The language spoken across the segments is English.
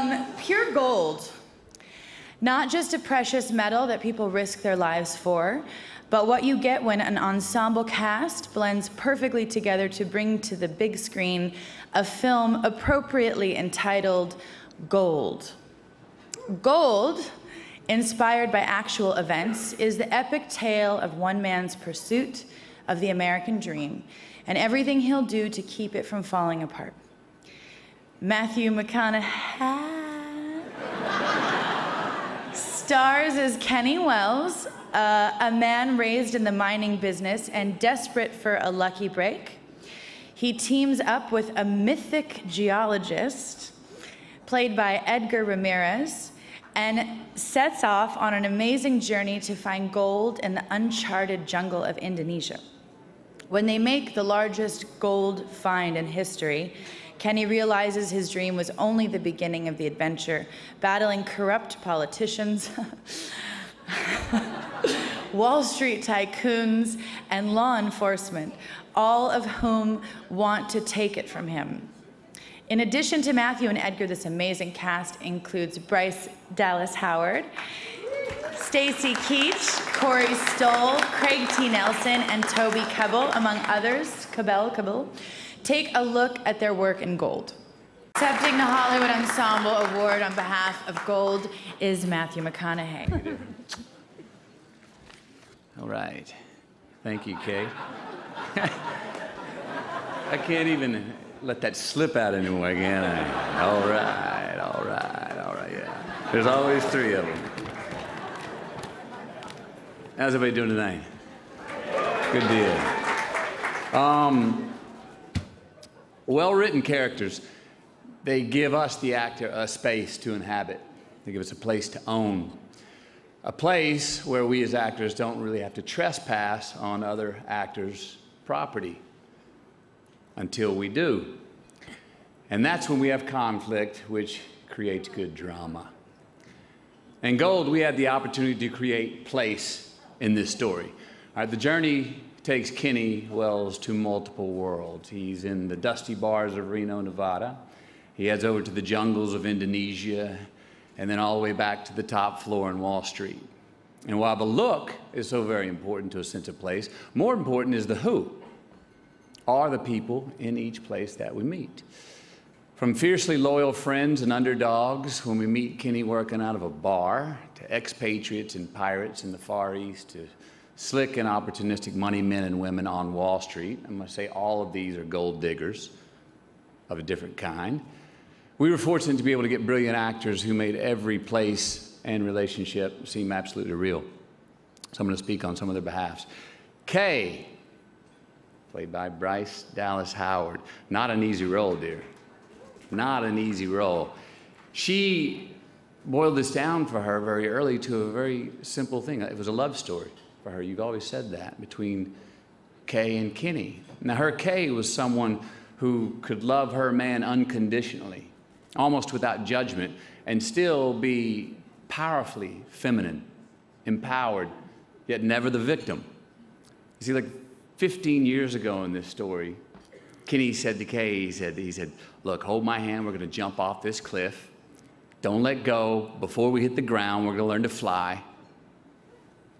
Um, pure gold. Not just a precious metal that people risk their lives for, but what you get when an ensemble cast blends perfectly together to bring to the big screen a film appropriately entitled Gold. Gold, inspired by actual events, is the epic tale of one man's pursuit of the American dream and everything he'll do to keep it from falling apart. Matthew McConaughey stars as Kenny Wells, uh, a man raised in the mining business and desperate for a lucky break. He teams up with a mythic geologist, played by Edgar Ramirez, and sets off on an amazing journey to find gold in the uncharted jungle of Indonesia. When they make the largest gold find in history, Kenny realizes his dream was only the beginning of the adventure, battling corrupt politicians, Wall Street tycoons, and law enforcement, all of whom want to take it from him. In addition to Matthew and Edgar, this amazing cast includes Bryce Dallas Howard, Stacy Keach, Corey Stoll, Craig T. Nelson, and Toby Kebbell, among others. Cabell, Cabell. Take a look at their work in gold. Accepting the Hollywood Ensemble Award on behalf of Gold is Matthew McConaughey. All right. Thank you, Kay. I can't even let that slip out anymore, can I? All right, all right, all right, yeah. There's always three of them. How's everybody doing tonight? Good deal. Um, well written characters, they give us, the actor, a space to inhabit. They give us a place to own. A place where we as actors don't really have to trespass on other actors' property until we do. And that's when we have conflict, which creates good drama. In Gold, we had the opportunity to create place in this story. All right, the journey takes Kenny Wells to multiple worlds. He's in the dusty bars of Reno, Nevada. He heads over to the jungles of Indonesia and then all the way back to the top floor in Wall Street. And while the look is so very important to a sense of place, more important is the who are the people in each place that we meet. From fiercely loyal friends and underdogs when we meet Kenny working out of a bar, to expatriates and pirates in the Far East, to slick and opportunistic money men and women on Wall Street. I'm going to say all of these are gold diggers of a different kind. We were fortunate to be able to get brilliant actors who made every place and relationship seem absolutely real. So I'm going to speak on some of their behalfs. Kay, played by Bryce Dallas Howard. Not an easy role, dear. Not an easy role. She boiled this down for her very early to a very simple thing. It was a love story for her. You've always said that between Kay and Kenny. Now, her Kay was someone who could love her man unconditionally, almost without judgment, and still be powerfully feminine, empowered, yet never the victim. You see, like 15 years ago in this story, Kenny said to Kay, he said, he said, look, hold my hand, we're gonna jump off this cliff. Don't let go. Before we hit the ground, we're gonna learn to fly.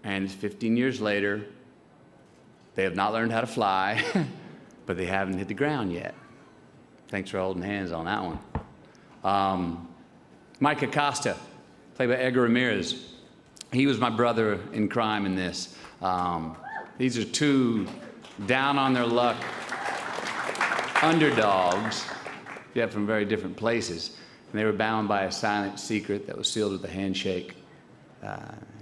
And 15 years later, they have not learned how to fly, but they haven't hit the ground yet. Thanks for holding hands on that one. Um, Mike Acosta, played by Edgar Ramirez. He was my brother in crime in this. Um, these are two down on their luck underdogs, yet from very different places. And they were bound by a silent secret that was sealed with a handshake. Uh,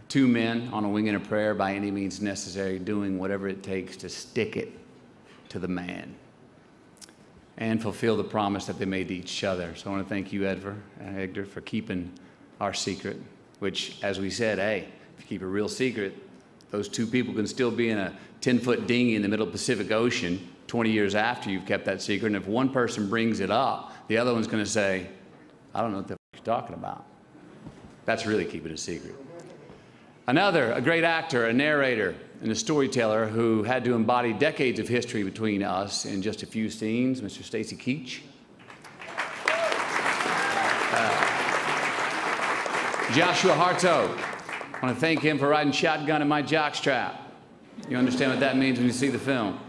two men on a wing and a prayer by any means necessary, doing whatever it takes to stick it to the man and fulfill the promise that they made to each other. So I want to thank you, uh, Edgar, for keeping our secret, which, as we said, hey, if you keep a real secret, those two people can still be in a 10 foot dinghy in the middle of the Pacific Ocean 20 years after you've kept that secret. And if one person brings it up, the other one's going to say, I don't know what the f- you're talking about. That's really keeping a secret. Another, a great actor, a narrator, and a storyteller who had to embody decades of history between us in just a few scenes, Mr. Stacy Keach. Uh, Joshua Harto. I want to thank him for riding shotgun in my jockstrap. You understand what that means when you see the film.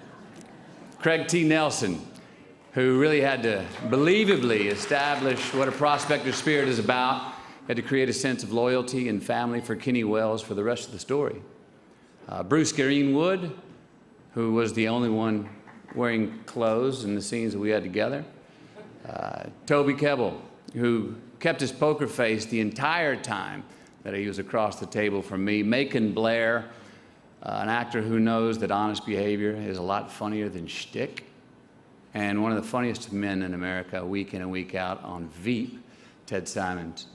Craig T. Nelson, who really had to believably establish what a prospector spirit is about, had to create a sense of loyalty and family for Kenny Wells for the rest of the story. Uh, Bruce Greenwood, who was the only one wearing clothes in the scenes that we had together. Uh, Toby Kebbell, who kept his poker face the entire time that he was across the table from me. Macon Blair, uh, an actor who knows that honest behavior is a lot funnier than shtick. And one of the funniest men in America, week in and week out on Veep, Tim Simons.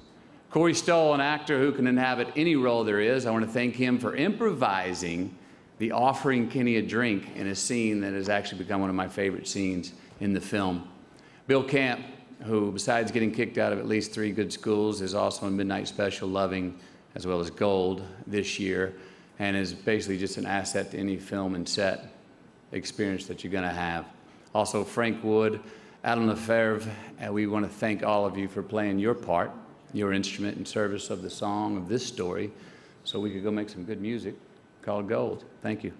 Corey Stoll, an actor who can inhabit any role there is. I want to thank him for improvising the offering Kenny a drink in a scene that has actually become one of my favorite scenes in the film. Bill Camp, who, besides getting kicked out of at least three good schools, is also in Midnight Special Loving as well as Gold this year, and is basically just an asset to any film and set experience that you're going to have. Also, Frank Wood, Adam LeFevre, and we want to thank all of you for playing your part, your instrument in service of the song of this story, so we could go make some good music called Gold. Thank you.